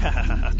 Ha ha ha.